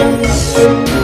Música